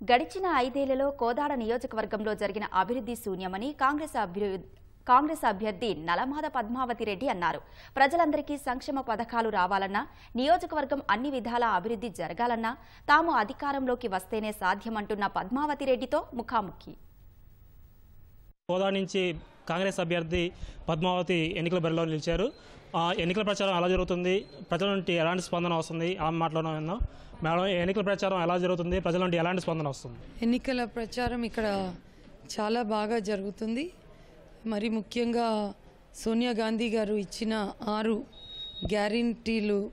గడిచిన ఐదేళ్ళలో కోదాడ నియోజకవర్గంలో జరిగిన అభివృద్ధి శూన్యమని కాంగ్రెస్ కాంగ్రెస్ అభ్యర్థి నలమాద పద్మావతి రెడ్డి అన్నారు. ప్రజలందరికీ సంక్షేమ పథకాలు రావాలన్నా నియోజకవర్గం అన్ని విధాల అభివృద్ధి జరగాలన్నా తాము అధికారంలోకి వస్తేనే సాధ్యమంటున్న పద్మావతి రెడ్డితో ముఖాముఖి. కోదా నుంచి కాంగ్రెస్ అభ్యర్థి పద్మావతి ఎన్నికల బరిలో నిలిచారు. ఎన్నికల ప్రచారం ఎలా జరుగుతుంది? ప్రజల నుండి ఎలాంటి స్పందన వస్తుంది? ఆ మాటలోనే విందాం. మేడం ఎన్నికల ప్రచారం ఎలా జరుగుతుంది? ప్రజల నుండి ఎలాంటి స్పందన వస్తుంది? ఎన్నికల ప్రచారం ఇక్కడ చాలా బాగా జరుగుతుంది. మరి ముఖ్యంగా సోనియా గాంధీ గారు ఇచ్చిన ఆరు గ్యారంటీలు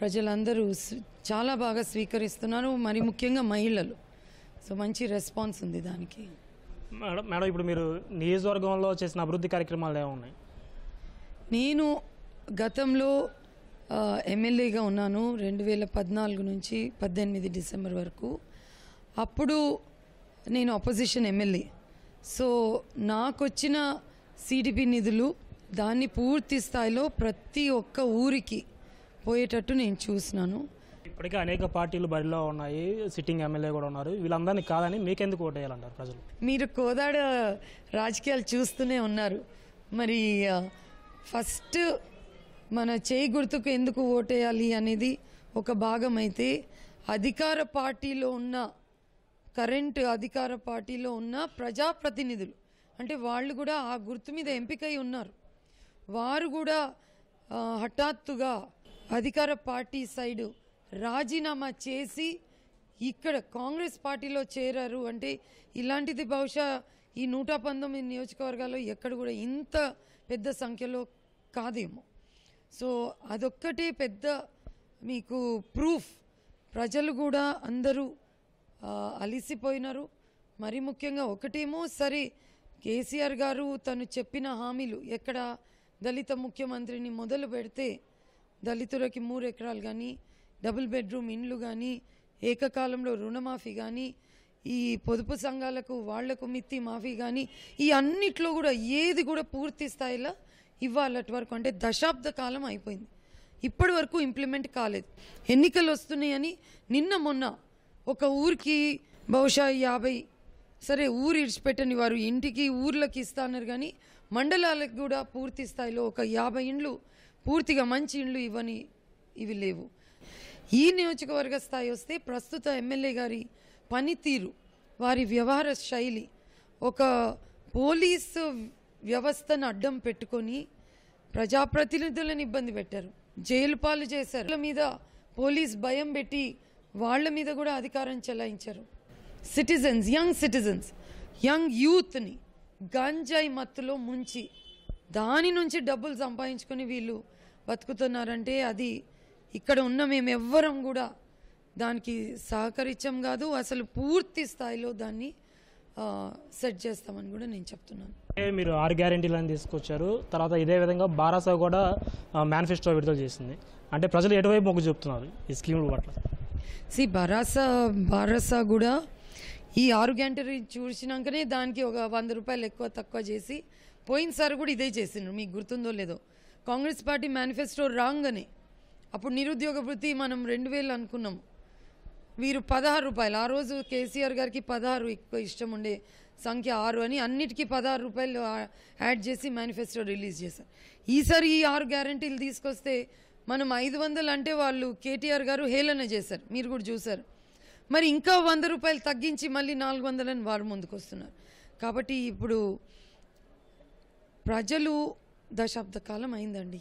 ప్రజలందరూ చాలా బాగా స్వీకరిస్తున్నారు. మరి ముఖ్యంగా మహిళలు. సో మంచి రెస్పాన్స్ ఉంది దానికి. మేడం మేడం ఇప్పుడు మీరు నియోజకవర్గంలో చేసిన అభివృద్ధి కార్యక్రమాలు ఏమున్నాయి నేను గతంలో ఎమ్మెల్యేగా ఉన్నాను రెండు వేల పద్నాలుగు నుంచి పద్దెనిమిది డిసెంబర్ వరకు. అప్పుడు నేను అపోజిషన్ ఎమ్మెల్యే. సో నాకు వచ్చిన సిడిపి నిధులు దాన్ని పూర్తి స్థాయిలో ప్రతి ఒక్క ఊరికి పోయేటట్టు నేను చూసినాను. ఇప్పటికే అనేక పార్టీలు బరిలో ఉన్నాయి సిట్టింగ్ ఎమ్మెల్యే కూడా ఉన్నారు. వీళ్ళందరినీ కాదని మీకెందుకు ఓటేయాలంటారు ప్రజలు? మీరు కోదాడ రాజకీయాలు చూస్తూనే ఉన్నారు. మరి ఫస్ట్ మన చేయి గుర్తుకు ఎందుకు ఓటేయాలి అనేది ఒక భాగం అయితే అధికార పార్టీలో ఉన్న కరెంట్ అధికార పార్టీలో ఉన్న ప్రజాప్రతినిధులు. అంటే వాళ్ళు కూడా ఆ గుర్తు మీద ఎంపికై ఉన్నారు. వారు కూడా హఠాత్తుగా అధికార పార్టీ సైడు రాజీనామా చేసి ఇక్కడ కాంగ్రెస్ పార్టీలో చేరారు. అంటే ఇలాంటిది బహుశా ఈ నూట పంతొమ్మిది నియోజకవర్గాల్లో ఎక్కడ కూడా ఇంత పెద్ద సంఖ్యలో కాదేమో. సో అదొక్కటే పెద్ద మీకు ప్రూఫ్. ప్రజలు కూడా అందరూ అలిసిపోయినారు. మరి ముఖ్యంగా ఒకటేమో సరే కేసీఆర్ గారు తను చెప్పిన హామీలు ఎక్కడ దళిత ముఖ్యమంత్రిని మొదలు పెడితే దళితులకి మూడు ఎకరాలు కానీ డబుల్ బెడ్రూమ్ ఇండ్లు కానీ ఏకకాలంలో రుణమాఫీ కానీ ఈ పొదుపు సంఘాలకు వాళ్ళకు మిత్తి మాఫీ కానీ ఈ అన్నిట్లో కూడా ఏది కూడా పూర్తి స్థాయిలో ఇవ్వాలటి వరకు అంటే దశాబ్ద కాలం అయిపోయింది. ఇప్పటి వరకు ఇంప్లిమెంట్ కాలేదు. ఎన్నికలు వస్తున్నాయని నిన్న మొన్న ఒక ఊరికి బహుశా యాభై సరే ఊరు ఇడిచిపెట్టని వారు ఇంటికి ఊర్లకి ఇస్తా అన్నారు కానీ మండలాలకు కూడా పూర్తి స్థాయిలో ఒక యాభై ఇండ్లు పూర్తిగా మంచి ఇండ్లు ఇవ్వని ఇవి లేవు. ఈ నియోజకవర్గ స్థాయి వస్తే ప్రస్తుత ఎమ్మెల్యే గారి పనితీరు వారి వ్యవహార శైలి ఒక పోలీసు వ్యవస్థను అడ్డం పెట్టుకొని ప్రజాప్రతినిధులను ఇబ్బంది పెట్టారు. జైలు పాలు చేశారు. మీద పోలీస్ భయం పెట్టి వాళ్ళ మీద కూడా అధికారం చెలాయించారు. సిటిజన్స్ యంగ్ సిటిజన్స్ యంగ్ యూత్ని గంజాయి మత్తులో ముంచి దాని నుంచి డబ్బులు సంపాదించుకొని వీళ్ళు బతుకుతున్నారంటే అది ఇక్కడ ఉన్న మేము ఎవ్వరం కూడా దానికి సహకరించం కాదు. అసలు పూర్తి స్థాయిలో దాన్ని సెట్ చేస్తామని కూడా నేను చెప్తున్నాను. మీరు ఆరు గ్యారెంటీలను తీసుకొచ్చారు. తర్వాత ఇదే విధంగా బారాసా కూడా మేనిఫెస్టో విడుదల చేసింది. అంటే ప్రజలు ఎటువైపు మొగ్గు చూపుతున్నారు ఈ స్కీముల పట్ల? సి బరాసా బారాసా కూడా ఈ ఆరు గంటలు చూసినాకనే దానికి ఒక వంద రూపాయలు ఎక్కువ తక్కువ చేసి పోయినసారి కూడా ఇదే చేసిండ్రు. మీకు గుర్తుందో లేదో. కాంగ్రెస్ పార్టీ మేనిఫెస్టో రాగానే. అప్పుడు నిరుద్యోగ వృత్తి మనం రెండు వేలు అనుకున్నాం వీరు పదహారు రూపాయలు. ఆ రోజు కేసీఆర్ గారికి పదహారు ఎక్కువ ఇష్టం ఉండే సంఖ్య ఆరు అని అన్నిటికీ పదహారు రూపాయలు యాడ్ చేసి మేనిఫెస్టో రిలీజ్ చేశారు. ఈసారి ఈ ఆరు గ్యారంటీలు తీసుకొస్తే మనం ఐదు వందలు అంటే వాళ్ళు కేటీఆర్ గారు హేళన చేశారు. మీరు కూడా చూశారు. మరి ఇంకా వంద రూపాయలు తగ్గించి మళ్ళీ నాలుగు వందలని వారు ముందుకు వస్తున్నారు కాబట్టి ఇప్పుడు ప్రజలు దశాబ్ద కాలం అయిందండి.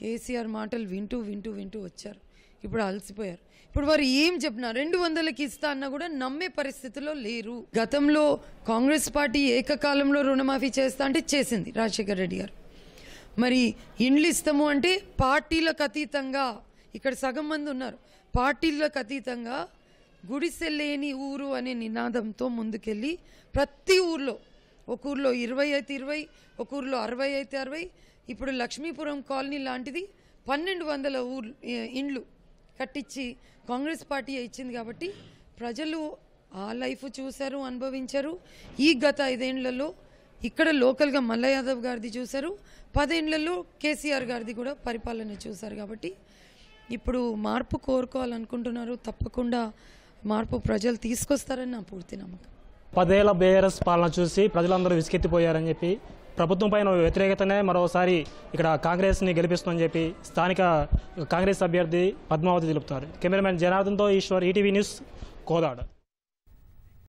కేసీఆర్ మాటలు వింటూ వింటూ వింటూ వచ్చారు. ఇప్పుడు అలసిపోయారు. ఇప్పుడు వారు ఏం చెప్పినా రెండు వందలకి ఇస్తా అన్నా కూడా నమ్మే పరిస్థితిలో లేరు. గతంలో కాంగ్రెస్ పార్టీ ఏకకాలంలో రుణమాఫీ చేస్తా అంటే చేసింది రాజశేఖర రెడ్డి గారు. మరి ఇండ్లు ఇస్తాము అంటే పార్టీలకు అతీతంగా ఇక్కడ సగం మంది ఉన్నారు. పార్టీలకు అతీతంగా గుడిసె లేని ఊరు అనే నినాదంతో ముందుకెళ్ళి ప్రతి ఊర్లో ఒక ఊర్లో ఇరవై అయితే ఇరవై ఒక ఊర్లో అరవై అయితే అరవై ఇప్పుడు లక్ష్మీపురం కాలనీ లాంటిది పన్నెండు వందల ఊర్లు ఇండ్లు కట్టించి కాంగ్రెస్ పార్టీ ఇచ్చింది కాబట్టి ప్రజలు ఆ లైఫ్ చూశారు అనుభవించారు. ఈ గత ఐదేళ్ళలో ఇక్కడ లోకల్గా మల్ల యాదవ్ గారిది చూశారు. పదేళ్ళలో కేసీఆర్ గారిది కూడా పరిపాలన చూశారు కాబట్టి ఇప్పుడు మార్పు కోరుకోవాలనుకుంటున్నారు. తప్పకుండా మార్పు ప్రజలు తీసుకొస్తారని నా పూర్తి నమ్మకం. పదేళ్ళ బేఆర్ఎస్ పాలన చూసి ప్రజలందరూ విసుకెత్తిపోయారని చెప్పి ప్రభుత్వం పైన వ్యతిరేకతనే మరోసారి ఇక్కడ కాంగ్రెస్ని గెలిపిస్తుందని చెప్పి స్థానిక కాంగ్రెస్ అభ్యర్థి పద్మావతి తెలుపుతున్నారు కెమెరామెన్ జనార్దన్తో ఈశ్వర్ ఈటీవీ న్యూస్ కోదాడు.